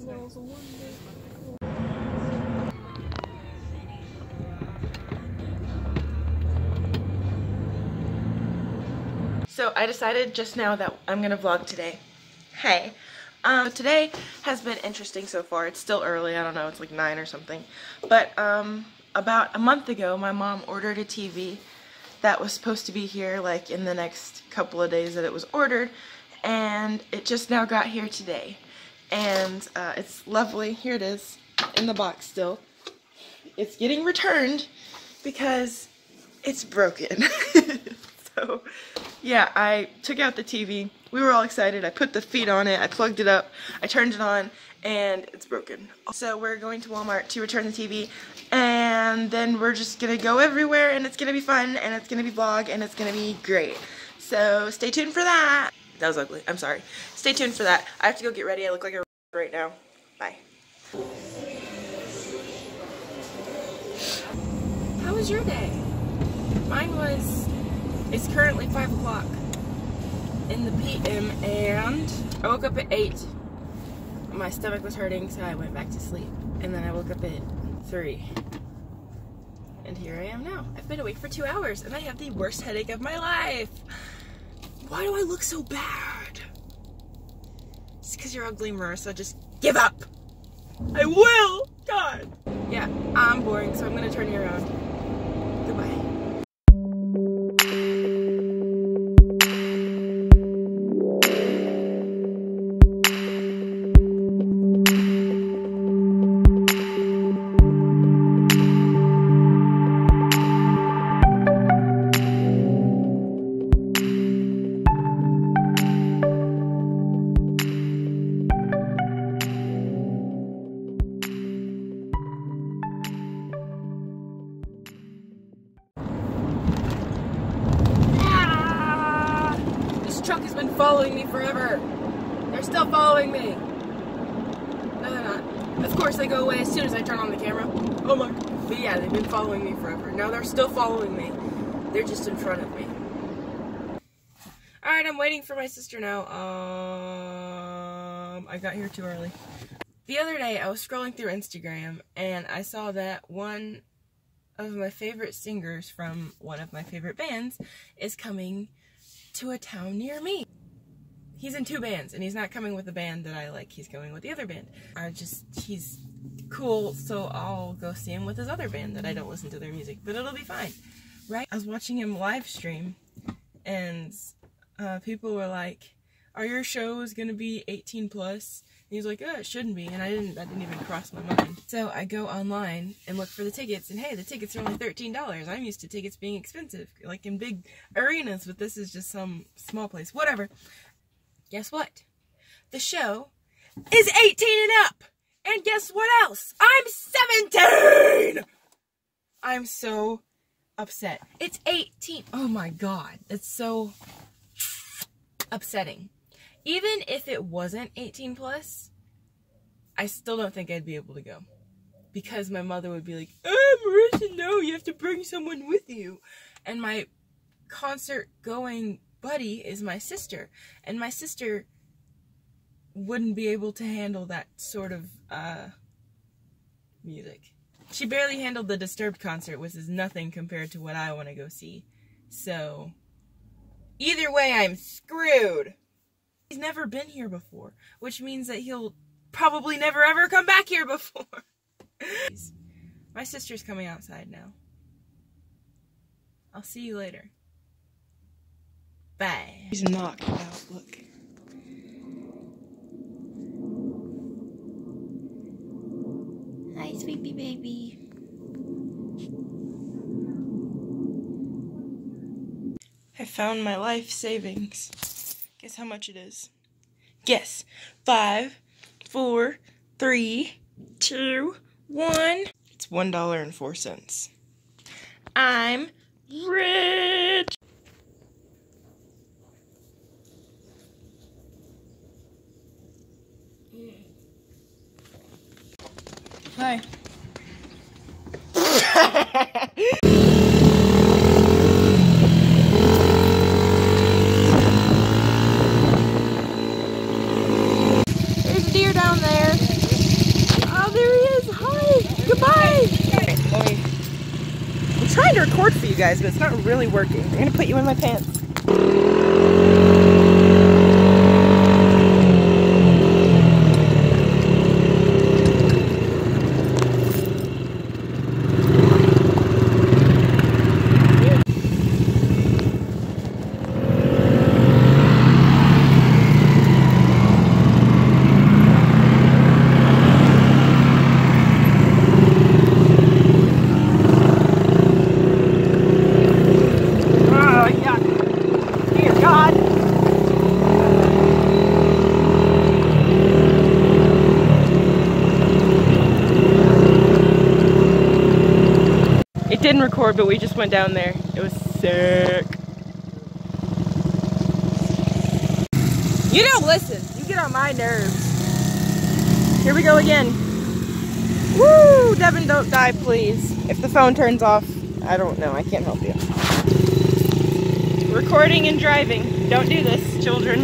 So I decided just now that I'm gonna vlog today. Hey. Um, today has been interesting so far. It's still early, I don't know, it's like 9 or something. But um, about a month ago, my mom ordered a TV that was supposed to be here like in the next couple of days that it was ordered. And it just now got here today. And uh, it's lovely. Here it is in the box still. It's getting returned because it's broken. so yeah, I took out the TV. We were all excited. I put the feet on it. I plugged it up. I turned it on and it's broken. So we're going to Walmart to return the TV and then we're just gonna go everywhere and it's gonna be fun and it's gonna be vlog and it's gonna be great. So stay tuned for that. That was ugly. I'm sorry. Stay tuned for that. I have to go get ready. I look like a right now. Bye. How was your day? Mine was, it's currently 5 o'clock in the PM and I woke up at 8. My stomach was hurting so I went back to sleep. And then I woke up at 3. And here I am now. I've been awake for two hours and I have the worst headache of my life. Why do I look so bad? It's because you're ugly, Marissa. Just give up. I will. God. Yeah, I'm boring, so I'm gonna turn you around. Goodbye. Oh my. But yeah, they've been following me forever. Now they're still following me. They're just in front of me. Alright, I'm waiting for my sister now. Um, I got here too early. The other day, I was scrolling through Instagram and I saw that one of my favorite singers from one of my favorite bands is coming to a town near me. He's in two bands and he's not coming with the band that I like, he's going with the other band. I just, he's cool, so I'll go see him with his other band that I don't listen to their music, but it'll be fine. Right? I was watching him live stream and uh, people were like, are your shows gonna be 18 plus? And he's like, oh, it shouldn't be. And I didn't, that didn't even cross my mind. So I go online and look for the tickets and hey, the tickets are only $13. I'm used to tickets being expensive, like in big arenas, but this is just some small place. Whatever. Guess what? The show is 18 and up. And guess what else? I'm 17! I'm so upset. It's 18. Oh my god. It's so upsetting. Even if it wasn't 18 plus, I still don't think I'd be able to go. Because my mother would be like, oh, Marissa, no, you have to bring someone with you. And my concert going buddy is my sister. And my sister wouldn't be able to handle that sort of uh, music. She barely handled the Disturbed concert, which is nothing compared to what I want to go see. So, either way, I'm screwed. He's never been here before, which means that he'll probably never ever come back here before. My sister's coming outside now. I'll see you later. Bye. He's knocked out, look. Sweetie baby. I found my life savings. Guess how much it is? Guess. Five, four, three, two, one. It's one dollar and four cents. I'm rich. Hi. There's a deer down there. Oh, there he is. Hi. Goodbye. I'm trying to record for you guys, but it's not really working. I'm going to put you in my pants. Didn't record, but we just went down there. It was sick. You don't listen. You get on my nerves. Here we go again. Woo! Devin, don't die, please. If the phone turns off, I don't know. I can't help you. Recording and driving. Don't do this, children.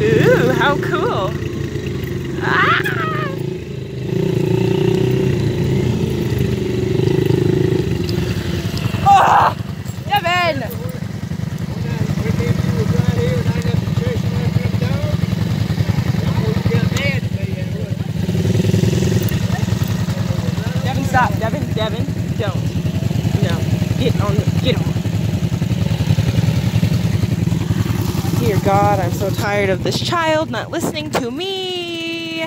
Ooh, how cool. Ah! Oh! Devin! Devin, stop. Devin, Devin, don't. No. Get on the, get on. Dear God, I'm so tired of this child not listening to me.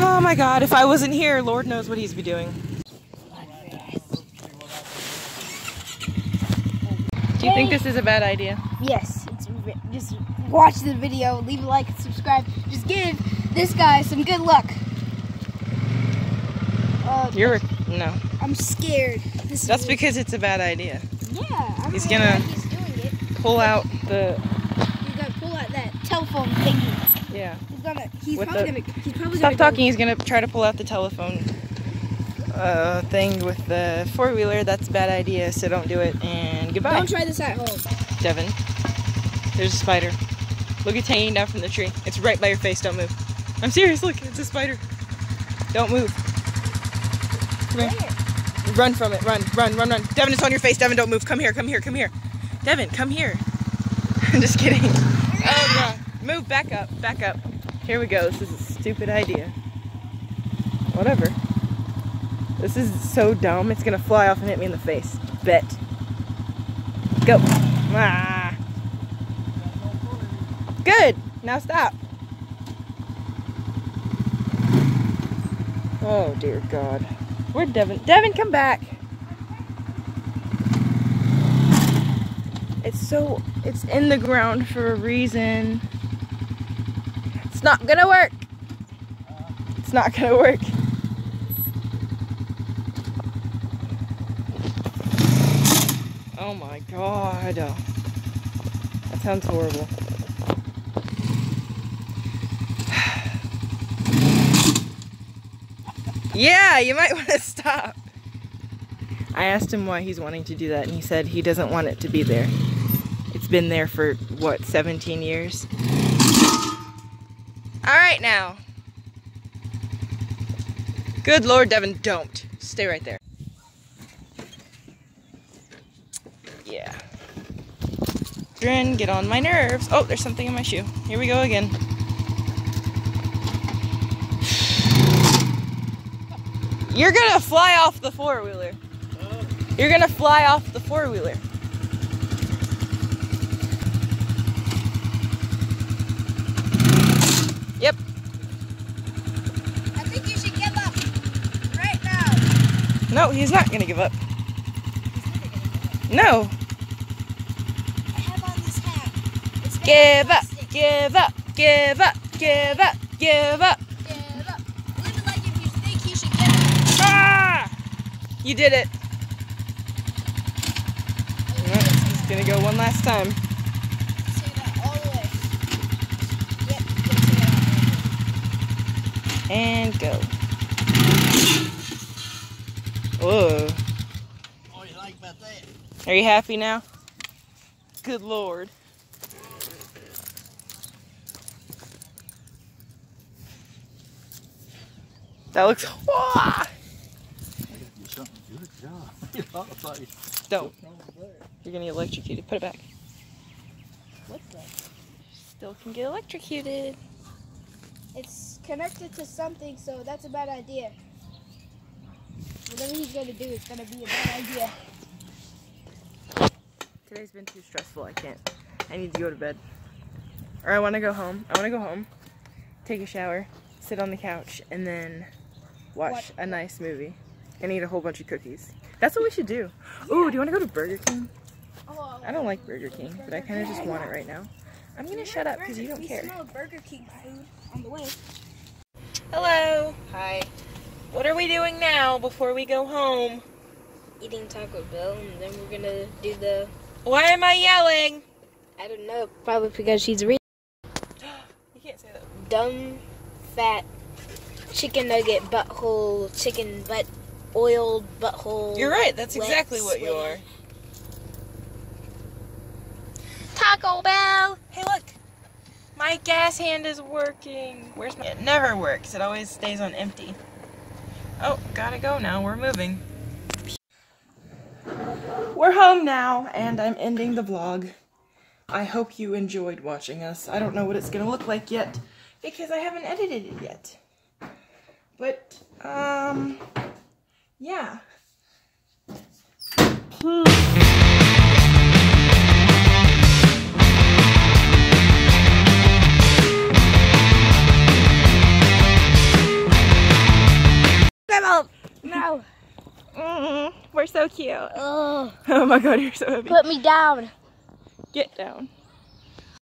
Oh my God, if I wasn't here, Lord knows what he's be doing. Do you think this is a bad idea? Yes, it's, just watch the video, leave a like, subscribe. Just give this guy some good luck. Uh, You're no. I'm scared. This That's because it's a bad idea. yeah. I'm he's gonna- He's doing it. Pull out the He's gonna pull out that telephone thingy. yeah. He's gonna. He's With probably the- gonna. He's probably Stop gonna go- talking. He's gonna try to pull out the telephone uh, thing with the four wheeler. That's a bad idea. So don't do it. And goodbye, Don't try this at home. Devin. There's a spider. Look, it's hanging down from the tree. It's right by your face. Don't move. I'm serious. Look, it's a spider. Don't move. Come here. Run from it. Run, run, run, run. Devin, it's on your face. Devin, don't move. Come here. Come here. Come here. Devin, come here. I'm just kidding. Oh god. Move. Back up. Back up. Here we go. This is a stupid idea. Whatever. This is so dumb. It's gonna fly off and hit me in the face. Bet. Go. Ah. Good. Now stop. Oh dear God. Where'd Devin? Devin, come back. It's so. It's in the ground for a reason. It's not gonna work. It's not gonna work. Oh my god. That sounds horrible. Yeah, you might want to stop. I asked him why he's wanting to do that, and he said he doesn't want it to be there. It's been there for, what, 17 years? Alright now. Good Lord, Devin, don't. Stay right there. Yeah. Dren, get on my nerves. Oh, there's something in my shoe. Here we go again. You're gonna fly off the four wheeler. You're gonna fly off the four wheeler. Yep. I think you should give up right now. No, he's not gonna give up. No. I have on this hat. It's Give up. Give up. Give up. Give up. Give up. You did it. Alright, just gonna go one last time. Yep, And go. Whoa. Oh, you like about that? Are you happy now? Good lord. That looks. Wah! Something. Good job. You know, it's like, Don't. over there. You're gonna get electrocuted. Put it back. What's that? Still can get electrocuted. It's connected to something, so that's a bad idea. Whatever he's gonna do is gonna be a bad idea. Today's been too stressful. I can't. I need to go to bed. Or I want to go home. I want to go home, take a shower, sit on the couch, and then watch What? a nice movie and eat a whole bunch of cookies. That's what we should do. Ooh, do you want to go to Burger King? Oh, I don't like Burger King, but I kind of just want it right now. I'm gonna shut up because you don't we care. smell Burger King food on the way. Hello. Hi. What are we doing now before we go home? Eating Taco Bell, and then we're gonna do the. Why am I yelling? I don't know. Probably because she's really You can't say that. dumb, fat chicken nugget butthole, chicken butt, oiled butthole. You're right. That's exactly what you are. Taco Bell. Hey, look. My gas hand is working. Where's my? It never works. It always stays on empty. Oh, gotta go now. We're moving. We're home now, and I'm ending the vlog. I hope you enjoyed watching us. I don't know what it's gonna look like yet because I haven't edited it yet. But, um, yeah. No. Mm, we're so cute. Oh, Oh my god, you're so heavy. put me down. Get down.